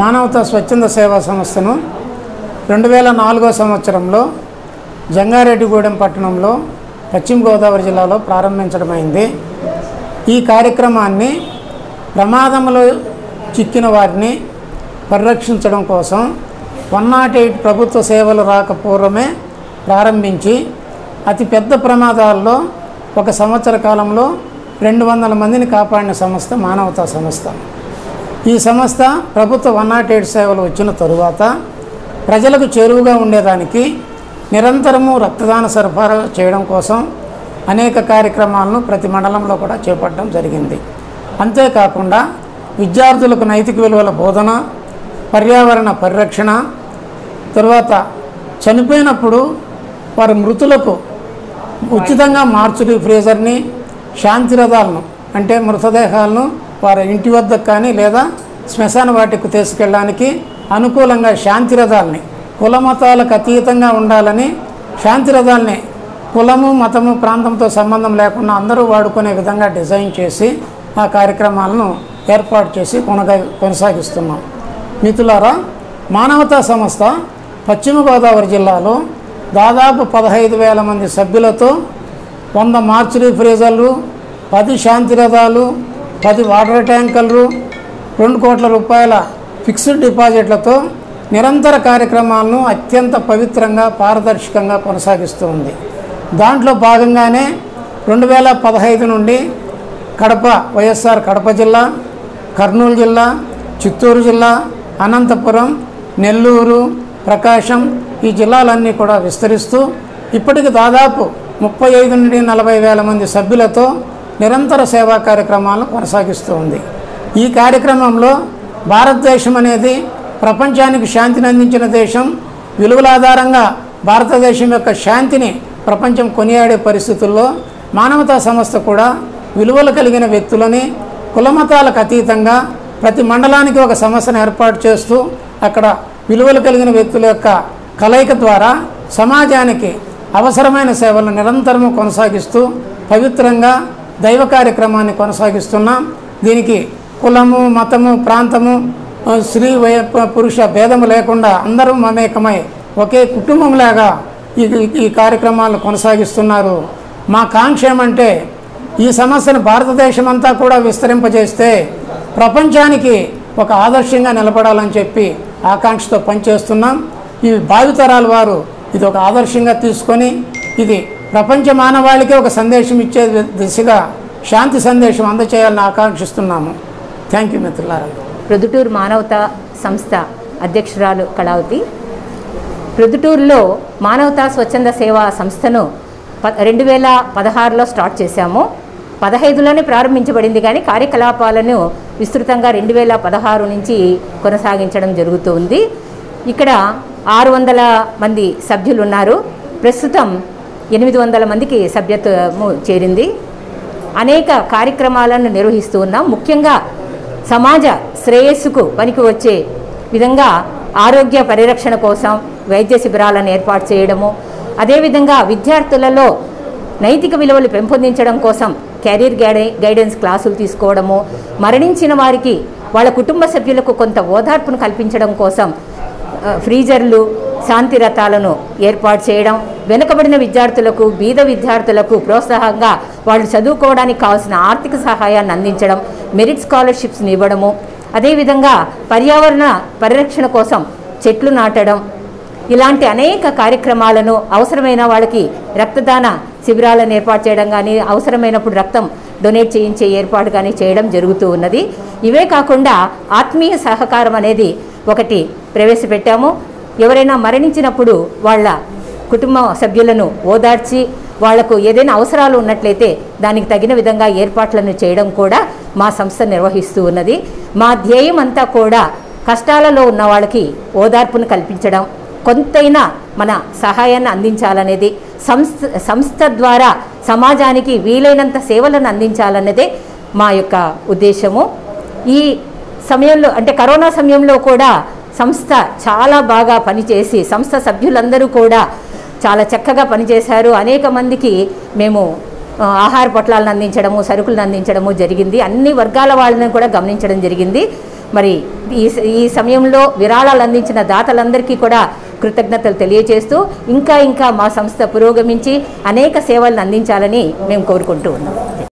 మానవతా స్వచ్ఛంద సేవా సంస్థను రెండు వేల నాలుగో సంవత్సరంలో జంగారెడ్డిగూడెం పట్టణంలో పశ్చిమ గోదావరి జిల్లాలో ప్రారంభించడమైంది. ఈ కార్యక్రమాన్ని ప్రమాదంలో చిక్కిన వారిని పరిరక్షించడం కోసం వన్ నాట్ ఎయిట్ ప్రభుత్వ సేవలు రాక పూర్వమే ప్రారంభించి అతి పెద్ద ప్రమాదాల్లో ఒక సంవత్సర కాలంలో రెండు వందల మందిని కాపాడిన సంస్థ మానవతా సంస్థ. ఈ సంస్థ ప్రభుత్వ వన్ నాట్ ఎయిట్ సేవలు వచ్చిన తరువాత ప్రజలకు చేరువుగా ఉండేదానికి నిరంతరము రక్తదాన సరఫరా చేయడం కోసం అనేక కార్యక్రమాలను ప్రతి మండలంలో కూడా చేపట్టడం జరిగింది. అంతేకాకుండా విద్యార్థులకు నైతిక విలువల బోధన పర్యావరణ పరిరక్షణ తరువాత చనిపోయినప్పుడు వారి మృతులకు ఉచితంగా మార్చుడి ఫ్రీజర్ని శాంతి రథాలను అంటే మృతదేహాలను వారి ఇంటి వద్దకు కానీ లేదా శ్మశాన వాటికి తీసుకెళ్ళడానికి అనుకూలంగా శాంతి రథాలని కుల మతాలకు అతీతంగా ఉండాలని శాంతిరథాలని కులము మతము ప్రాంతంతో సంబంధం లేకుండా అందరూ వాడుకునే విధంగా డిజైన్ చేసి ఆ కార్యక్రమాలను ఏర్పాటు చేసి కొనగా కొనసాగిస్తున్నాం. మిత్రులారా మానవతా సంస్థ పశ్చిమ గోదావరి జిల్లాలో దాదాపు పదహైదు వేల మంది సభ్యులతో వంద మార్చురీ ఫ్రీజర్లు పది శాంతి రథాలు పది వాటర్ ట్యాంకర్లు రెండు కోట్ల రూపాయల ఫిక్స్డ్ డిపాజిట్లతో నిరంతర కార్యక్రమాలను అత్యంత పవిత్రంగా పారదర్శకంగా కొనసాగిస్తూ ఉంది. దాంట్లో భాగంగానే రెండు వేల పదహైదు నుండి కడప వైఎస్ఆర్ కడప జిల్లా కర్నూలు జిల్లా చిత్తూరు జిల్లా అనంతపురం నెల్లూరు ప్రకాశం ఈ జిల్లాలన్నీ కూడా విస్తరిస్తూ ఇప్పటికి దాదాపు ముప్పై ఐదు నుండి నలభై వేల మంది సభ్యులతో నిరంతర సేవా కార్యక్రమాలను కొనసాగిస్తూ ఉంది. ఈ కార్యక్రమంలో భారతదేశం అనేది ప్రపంచానికి శాంతిని అందించిన దేశం. విలువల ఆధారంగా భారతదేశం యొక్క శాంతిని ప్రపంచం కొనియాడే పరిస్థితుల్లో మానవతా సంస్థ కూడా విలువలు కలిగిన వ్యక్తులని కులమతాలకు అతీతంగా ప్రతి మండలానికి ఒక సంస్థను ఏర్పాటు చేస్తూ అక్కడ విలువలు కలిగిన వ్యక్తుల యొక్క కలయిక ద్వారా సమాజానికి అవసరమైన సేవలను నిరంతరము కొనసాగిస్తూ పవిత్రంగా దైవ కార్యక్రమాన్ని కొనసాగిస్తున్నాం. దీనికి కులము మతము ప్రాంతము స్త్రీ వయ పురుష భేదము లేకుండా అందరూ మమేకమై ఒకే కుటుంబంలాగా ఈ ఈ కార్యక్రమాలను కొనసాగిస్తున్నారు. మా కాంక్ష ఏమంటే ఈ సమస్యను భారతదేశం అంతా కూడా విస్తరింపజేస్తే ప్రపంచానికి ఒక ఆదర్శంగా నిలబడాలని చెప్పి ఆకాంక్షతో పనిచేస్తున్నాం. ఈ భావితరాల వారు ఇది ఒక ఆదర్శంగా తీసుకొని ఇది ప్రపంచ మానవాళికి ఒక సందేశం ఇచ్చే దిశగా శాంతి సందేశం అందచేయాలని ఆకాంక్షిస్తున్నాము. థ్యాంక్ యూ మిత్రులారా. ప్రొద్దుటూరు మానవతా సంస్థ అధ్యక్షురాలు కళావతి. ప్రొద్దుటూరులో మానవతా స్వచ్ఛంద సేవా సంస్థను ప రెండు వేల పదహారులో స్టార్ట్ చేశాము. పదహైదులోనే ప్రారంభించబడింది కానీ కార్యకలాపాలను విస్తృతంగా రెండు వేల పదహారు నుంచి కొనసాగించడం జరుగుతూ ఉంది. ఇక్కడ ఆరు వందల మంది సభ్యులు ఉన్నారు ప్రస్తుతం ఎనిమిది వందల మందికి సభ్యత్వము చేరింది. అనేక కార్యక్రమాలను నిర్వహిస్తూ ఉన్నాం. ముఖ్యంగా సమాజ శ్రేయస్సుకు పనికి వచ్చే విధంగా ఆరోగ్య పరిరక్షణ కోసం వైద్య శిబిరాలను ఏర్పాటు చేయడము అదేవిధంగా విద్యార్థులలో నైతిక విలువలు పెంపొందించడం కోసం కెరీర్ గైడె గైడెన్స్ క్లాసులు తీసుకోవడము మరణించిన వారికి వాళ్ళ కుటుంబ సభ్యులకు కొంత ఓదార్పును కల్పించడం కోసం ఫ్రీజర్లు శాంతి రథాలను ఏర్పాటు చేయడం వెనుకబడిన విద్యార్థులకు బీద విద్యార్థులకు ప్రోత్సాహంగా వాళ్ళు చదువుకోవడానికి కావాల్సిన ఆర్థిక సహాయాన్ని అందించడం మెరిట్ స్కాలర్షిప్స్ని ఇవ్వడము అదేవిధంగా పర్యావరణ పరిరక్షణ కోసం చెట్లు నాటడం. ఇలాంటి అనేక కార్యక్రమాలను అవసరమైన వాళ్ళకి రక్తదాన శిబిరాలను ఏర్పాటు చేయడం కానీ అవసరమైనప్పుడు రక్తం డొనేట్ చేయించే ఏర్పాటు కానీ చేయడం జరుగుతూ ఉన్నది. ఇవే కాకుండా ఆత్మీయ సహకారం అనేది ఒకటి ప్రవేశపెట్టాము. ఎవరైనా మరణించినప్పుడు వాళ్ళ కుటుంబ సభ్యులను ఓదార్చి వాళ్ళకు ఏదైనా అవసరాలు ఉన్నట్లయితే దానికి తగిన విధంగా ఏర్పాట్లను చేయడం కూడా మా సంస్థ నిర్వహిస్తూ ఉన్నది. మా ధ్యేయం అంతా కూడా కష్టాలలో ఉన్న వాళ్ళకి ఓదార్పును కల్పించడం కొంతైనా మన సహాయాన్ని అందించాలనేది సంస్థ సంస్థ ద్వారా సమాజానికి వీలైనంత సేవలను అందించాలన్నదే మా యొక్క ఉద్దేశము. ఈ సమయంలో అంటే కరోనా సమయంలో కూడా సంస్థ చాలా బాగా పనిచేసి సంస్థ సభ్యులందరూ కూడా చాలా చక్కగా పనిచేశారు. అనేక మందికి మేము ఆహార పొట్లాలను అందించడము సరుకులను అందించడము జరిగింది. అన్ని వర్గాల వాళ్ళని కూడా గమనించడం జరిగింది. మరి ఈ ఈ సమయంలో విరాళాలు అందించిన దాతలందరికీ కూడా కృతజ్ఞతలు తెలియజేస్తూ ఇంకా ఇంకా మా సంస్థ పురోగమించి అనేక సేవలను అందించాలని మేము కోరుకుంటూ ఉన్నాం.